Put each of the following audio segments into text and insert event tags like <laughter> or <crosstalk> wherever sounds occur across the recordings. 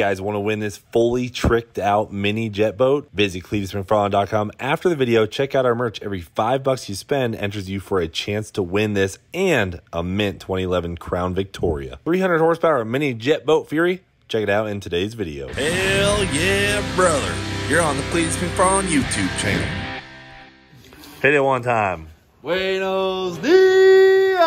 guys want to win this fully tricked out mini jet boat? Visit CleetusMcFarland.com after the video. Check out our merch. Every five bucks you spend enters you for a chance to win this and a mint 2011 Crown Victoria. 300 horsepower mini jet boat Fury. Check it out in today's video. Hell yeah, brother. You're on the Cleetus McFarland YouTube channel. Hit it one time. Buenos dias,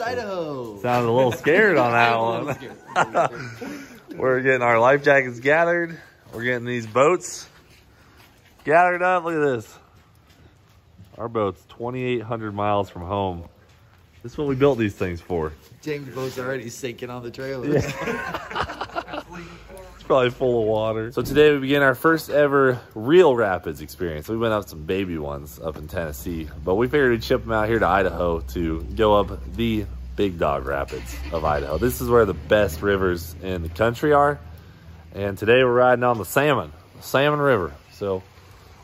Idaho. Sounded a little scared on that <laughs> one. We're getting our life jackets gathered. We're getting these boats gathered up. Look at this. Our boat's 2,800 miles from home. This is what we built these things for. James' boat's already sinking on the trailer. Yeah. <laughs> It's probably full of water. So today we begin our first ever real rapids experience. We went up some baby ones up in Tennessee, but we figured we'd ship them out here to Idaho to go up the Big Dog Rapids of Idaho. This is where the best rivers in the country are. And today we're riding on the Salmon, Salmon River. So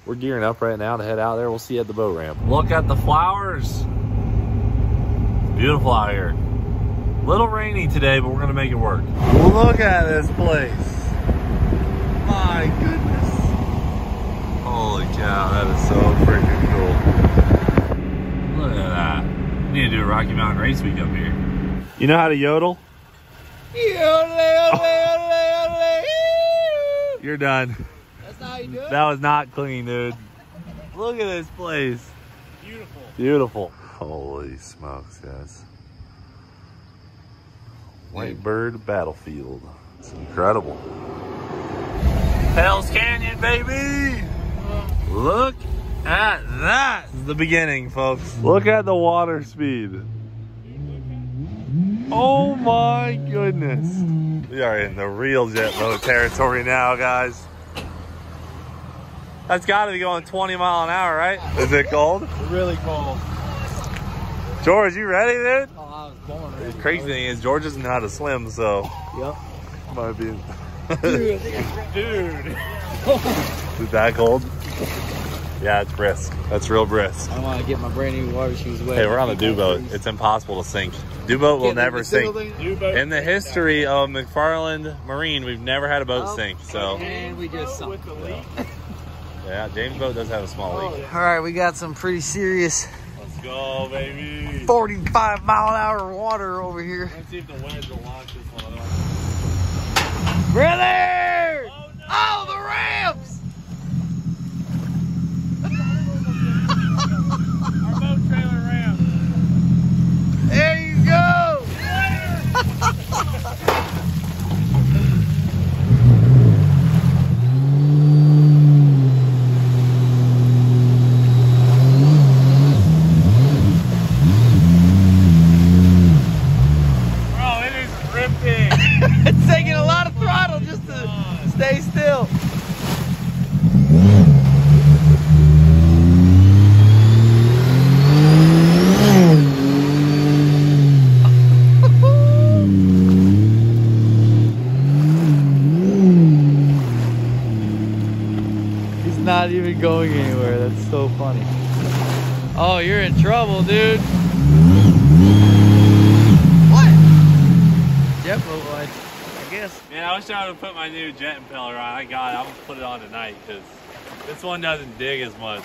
we're gearing up right now to head out there. We'll see you at the boat ramp. Look at the flowers. It's beautiful out here. Little rainy today, but we're gonna make it work. Look at this place. My goodness. Holy cow, that is so freaking cool. Look at that. We need to do a Rocky Mountain Race Week up here. You know how to yodel? You're done. That's not how you do it? That was not clean, dude. Look at this place. Beautiful. Beautiful. Holy smokes, guys. Whitebird Battlefield. It's incredible. Hell's Canyon, baby! Look at that. The beginning, folks. Look at the water speed. Oh my goodness. We are in the real jet boat territory now, guys. That's gotta be going 20 mile an hour, right? Is it cold? Really cold. George, you ready, dude? Oh, I was born The ready. crazy thing is George doesn't know how to swim, so Yep. might be. Dude. <laughs> Is that cold? Yeah, it's brisk. That's real brisk. I want to get my brand new water shoes wet. Hey, we're on the dew boat. It's impossible to sink. Dew boat will never leave a single sink. In the history of McFarland Marine, we've never had a boat sink. So And we just sunk. <laughs> yeah, James' boat does have a small leak. Oh, All right, we got some pretty serious Let's go, baby. 45 mile an hour water over here. Let's see if the wedge will launch this one up. Brother! Oh, the ramps! Our boat trailer ramp. There you go! Bro, it is ripping. it's taking a lot of throttle just to stay still. He's not even going anywhere. That's so funny. Oh, you're in trouble, dude. What? Jet boat life. I guess. Man, I wish I would have put my new jet impeller on. I got it. I'm gonna put it on tonight because this one doesn't dig as much.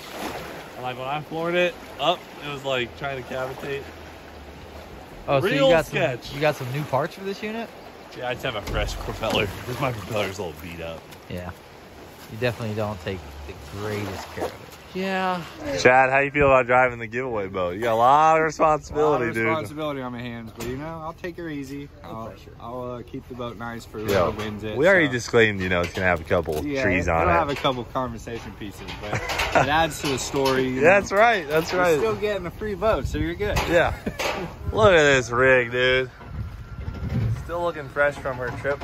Like when I floored it up, it was like trying to cavitate. Oh, so you got sketch. some you got some new parts for this unit? Yeah, I just have a fresh propeller. This <laughs> my propeller's a little beat up. Yeah. You definitely don't take the greatest care of it. Yeah. Chad, how you feel about driving the giveaway boat? You got a lot of responsibility, a lot of dude. responsibility on my hands, but you know, I'll take her easy. I'll, I'll uh, keep the boat nice for Yeah. whoever wins it. We already so. disclaimed, you know, it's gonna have a couple yeah, trees it, on it'll have a couple conversation pieces, but <laughs> it adds to the story. you That's know. right. That's You're right. still getting a free boat, so you're good. Yeah. <laughs> Look at this rig, dude. Still looking fresh from her trip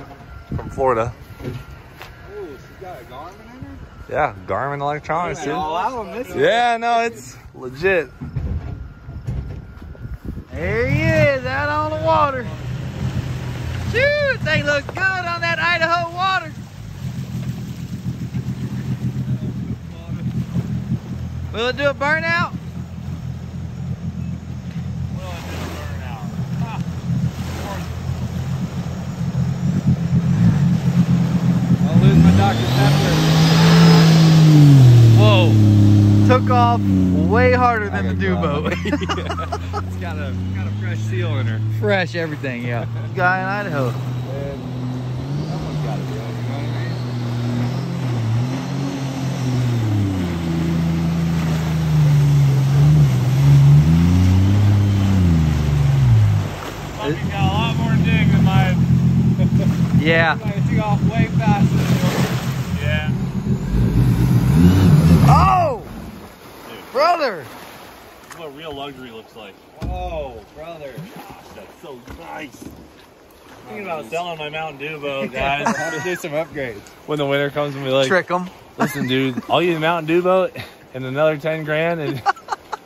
from Florida. Ooh, she's got a Garmin in her. Yeah, Garmin Electronics, Yeah, dude. all out on this. Yeah, no, it's legit. There he is, out on the water. Shoot, they look good on that Idaho water. Will it do a burnout? Dr. Pepper. Whoa. Took off way harder than the dew boat. <laughs> <laughs> It's got a got a fresh seal in her. Fresh everything, yeah. Guy in Idaho. And someone's got to do it. You know what I mean? Puppy's got a lot more dig than mine. Yeah. I took off way faster than yours. Yeah. Oh! Brother! This is what real luxury looks like. Oh, brother. Gosh, that's so nice. Thinking about selling my Mountain Dew boat, <laughs> guys. <laughs> How to do some upgrades. when the winter comes and be like, Trick them. listen, dude, I'll use a Mountain Dew boat and another 10 grand and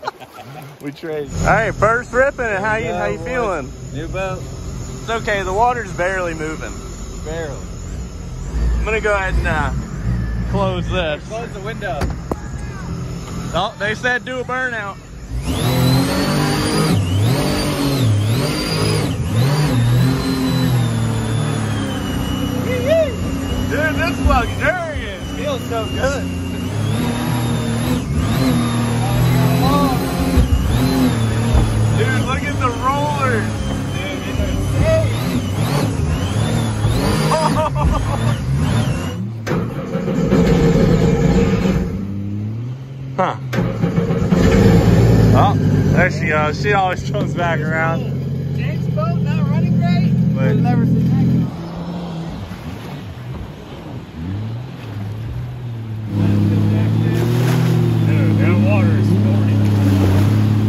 <laughs> we trade. All right, first ripping it. How you how you feeling? New boat. It's okay. The water's barely moving. Barely. I'm gonna go ahead and uh, close this. Close the window. Oh, they said do a burnout. Dude, this luxurious. Feels so good. Dude, look at the rollers. <laughs> Huh. Oh, there she goes. She always comes back around. James boat not running great. But- never seen that. That water is 40.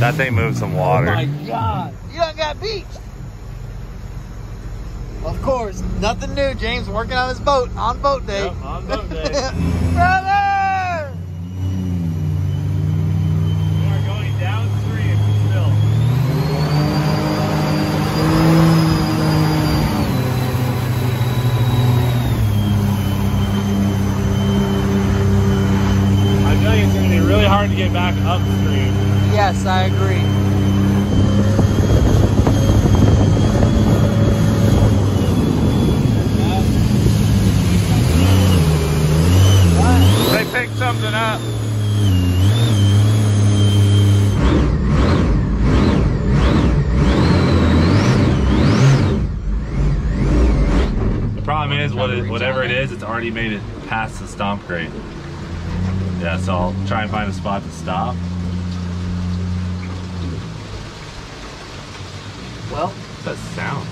That thing moves some water. Oh God. You done got beached. Of course, nothing new. James working on his boat on boat day. Yep, on boat day. <laughs> Brother! We are going downstream still. I feel like it's going to be really hard to get back upstream. Yes, I agree. They picked something up. The problem is, what it, whatever it is, it's already made it past the stomp grate. Yeah, so I'll try and find a spot to stop. Well, What's that sound?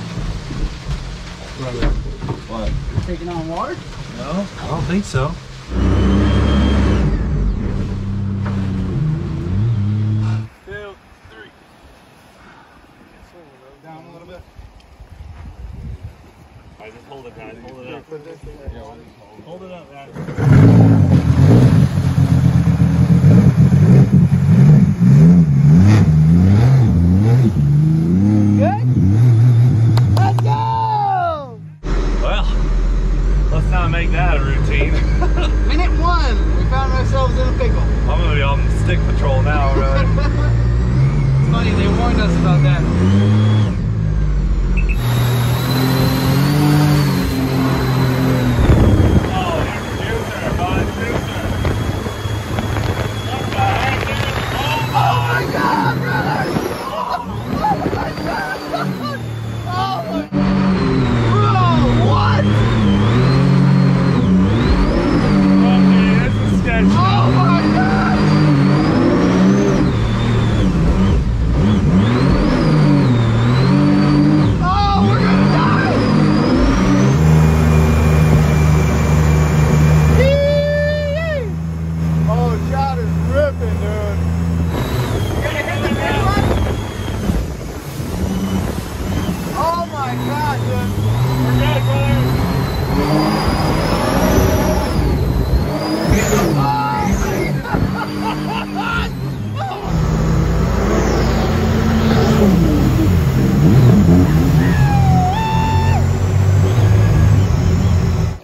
taking on water? No, I don't think so. Two, three. Down a little bit. All right, just hold it, guys. Hold it up. Hold it up, guys.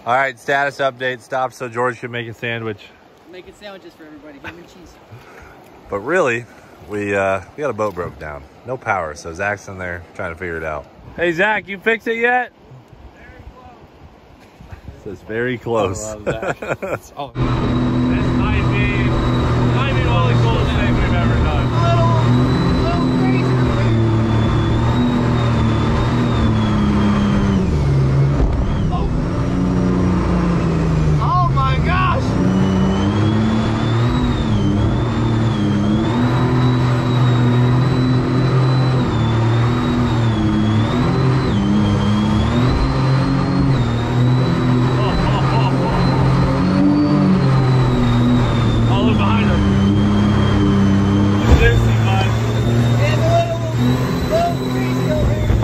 All right, status update. Stop so George can make a sandwich. Making sandwiches for everybody, ham and cheese. But really, We uh, we got a boat broke down. No power, so Zach's in there trying to figure it out. Hey, Zach, you fix it yet? Says very close. This might be, might be one of the coolest things we've ever done. Oh my gosh! I'll look behind him. This is mine. And the little, little creek over here.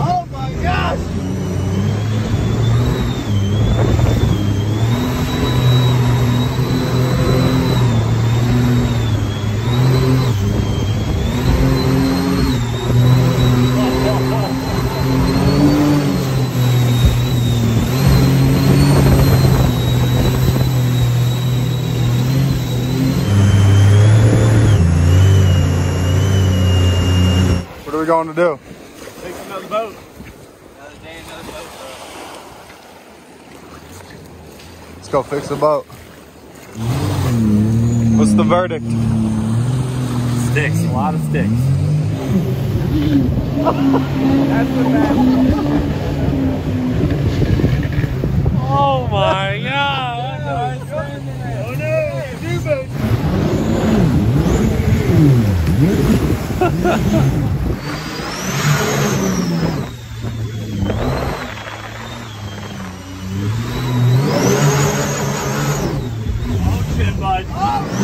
Oh my gosh! What are we going to do? Fix another boat. Let's go fix the boat. What's the verdict? Sticks, a lot of sticks. oh my god! Oh no! <laughs> Oh shit, bud. Oh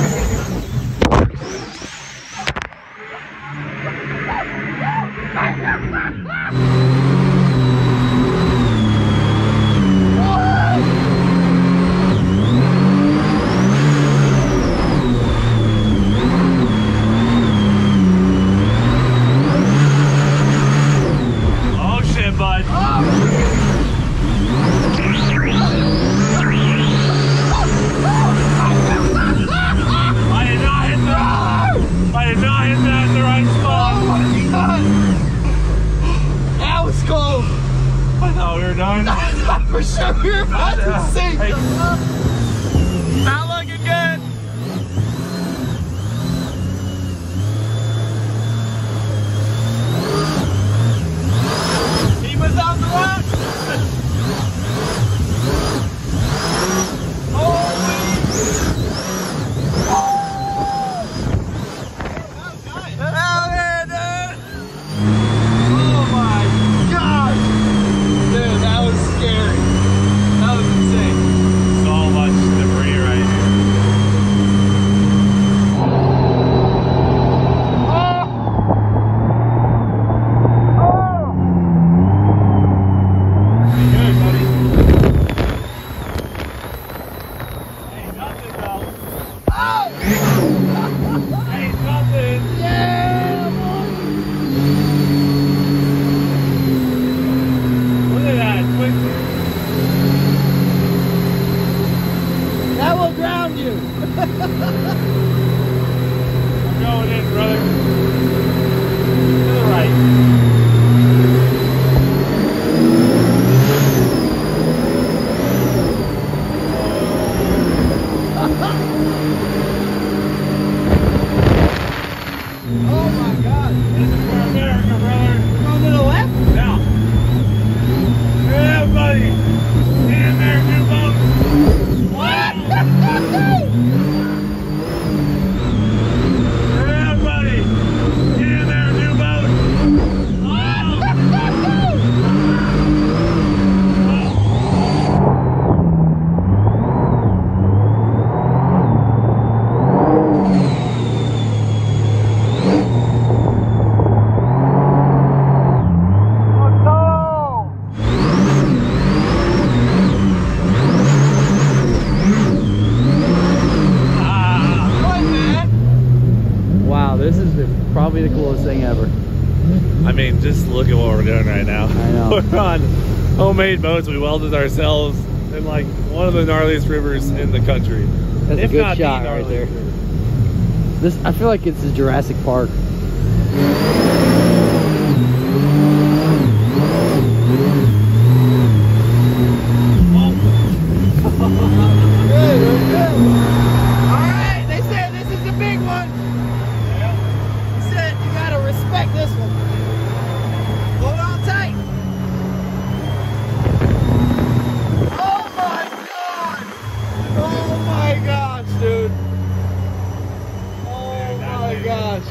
Ha ha ha ha! Boats. We welded ourselves in like one of the gnarliest rivers in the country. That's If a good not the shot right there. river. This I feel like it's a Jurassic Park. Alright, they said this is the big one. They said you gotta respect this one. Hold on tight. Oh my god! Oh my gosh, dude. Oh my gosh.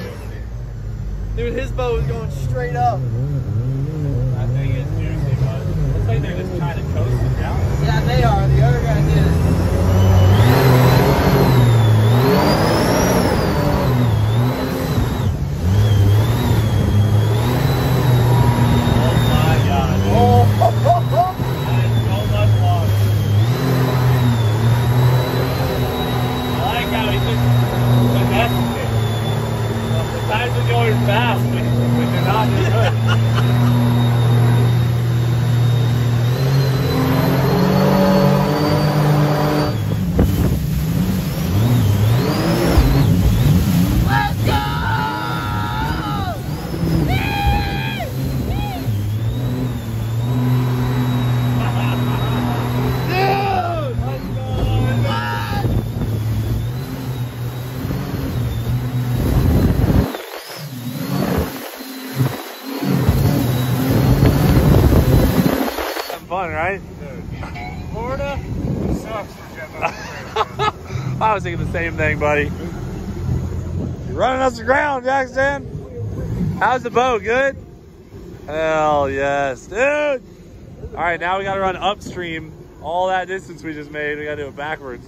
Dude, his boat was going straight up. I think it's juicy, but looks like they're just trying to coast it down. Yeah, they are. The other guy did it. Oh my god. Oh, That is so much water. I like how he just finesses it. Sometimes they're going fast, but, but they're not good. <laughs> same thing, buddy. You're running us to ground, Jackson. How's the boat? Good? Hell yes, dude. All right, now we got to run upstream. All that distance we just made, we got to do it backwards.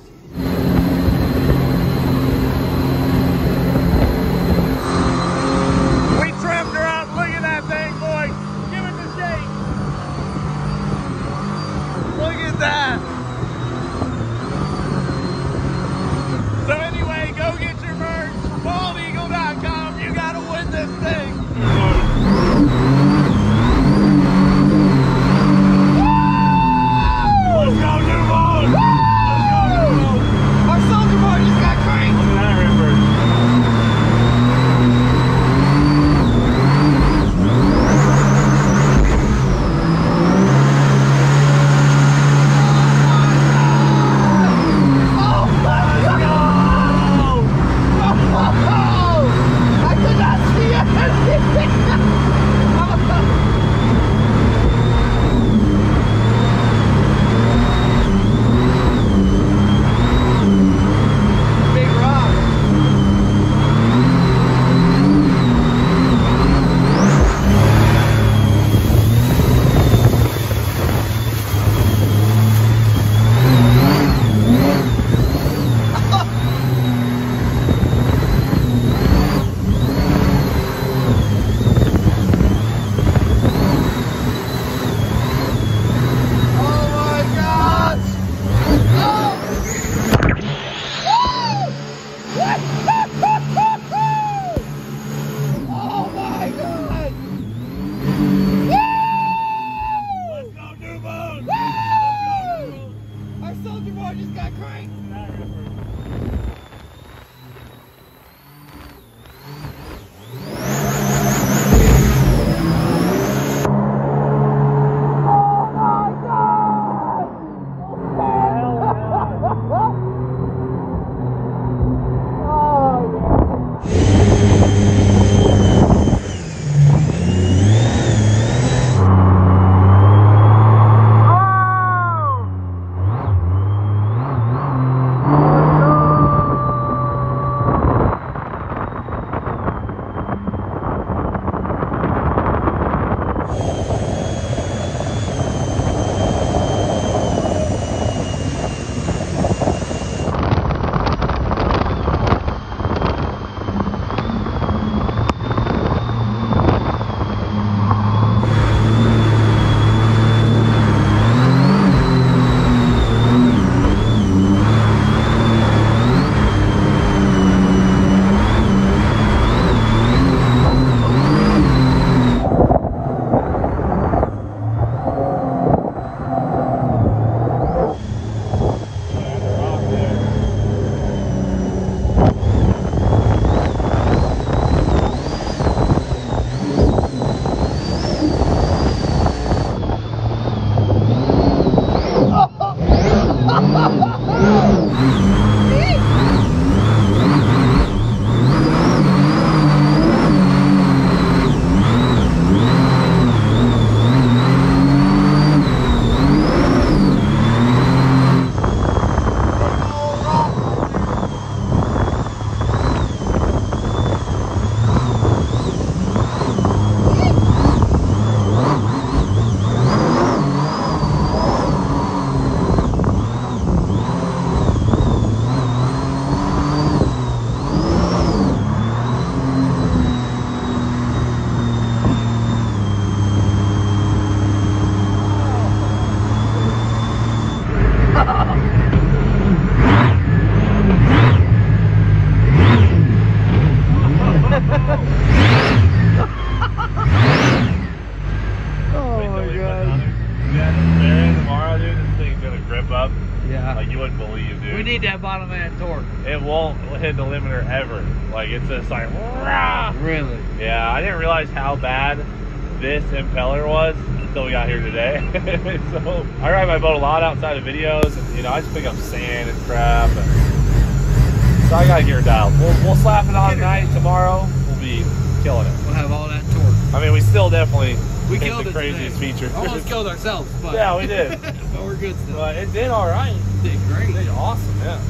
<laughs> so I ride my boat a lot outside of videos, and you know I just pick up sand and crap. And, so I gotta get her dialed. We'll, we'll slap it on tonight. Tomorrow we'll be killing it. We'll have all that torque. I mean, we still definitely We hit killed the it craziest today. feature. Almost <laughs> killed ourselves, but yeah, we did. <laughs> but we're good still. but it did all right. It did great. It did awesome. Yeah.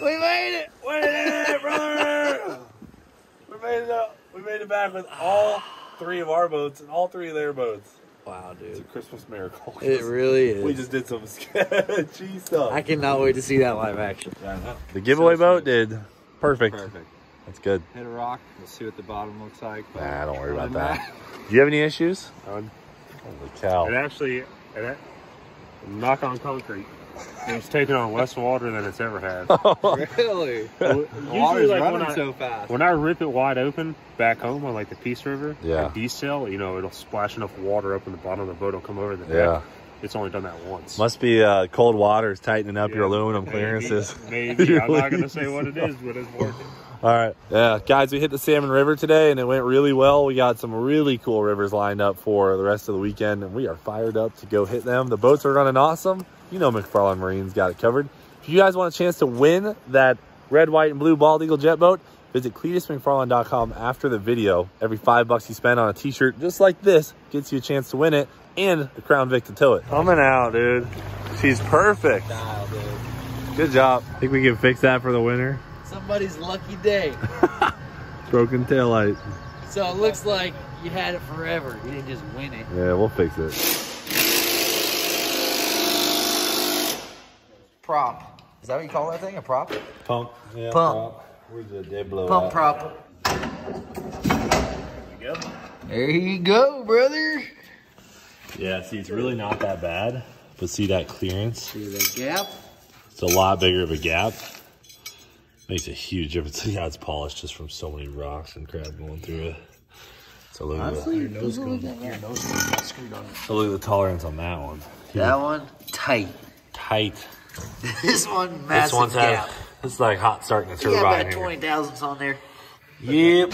We made it. We did it, brother! we made it up. We made it back with all three of our boats and all three of their boats. Wow, dude. It's a. Christmas miracle. It really <laughs> is. We just did some sketchy stuff. I cannot wait to see that live action. The giveaway boat did perfect. Perfect. That's good. Hit a rock. We'll see what the bottom looks like. Nah, don't worry about Other that. <laughs> Do you have any issues? Um, Holy cow. It actually, it, knock on concrete. It's taking on less water than it's ever had. <laughs> Really? Usually, The water's like, when running I- so fast. When I rip it wide open back home on like the Peace River, Yeah. at D-Cell, you know, it'll splash enough water up in the bottom of the boat, it'll come over the deck. Yeah. It's only done that once. Must be uh, cold water is tightening up your Yeah, aluminum maybe, clearances. Maybe. <laughs> I'm not going to say what it is, but it's working. All right. Yeah, guys, we hit the Salmon River today and it went really well. We got some really cool rivers lined up for the rest of the weekend and we are fired up to go hit them. The boats are running awesome. You know McFarland Marine's got it covered. If you guys want a chance to win that red, white, and blue bald eagle jet boat, visit cleetusmcfarland.com after the video. Every five bucks you spend on a t-shirt just like this gets you a chance to win it and the Crown Vic to tow it. Coming out, dude. She's perfect. Good job. I think we can fix that for the winter? Somebody's lucky day. <laughs> Broken tail light. So it looks like you had it forever. You didn't just win it. Yeah, we'll fix it. Prop. Is that what you call that thing? A prop? Pump. Yeah, Pump. Where's the dead blow Pump at? prop. There you go, brother. Yeah, see, it's really not that bad. But see that clearance? See the gap? It's a lot bigger of a gap. Makes a huge difference. <laughs> Yeah, it's polished just from so many rocks and crap going through it. So look Honestly, at your nose look at the tolerance on that one. That one tight. Tight. <laughs> this one massive this one's gap. Had, it's like hot starting the turbine. Yeah, about twenty on there. Yep.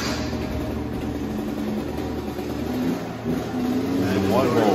And one more.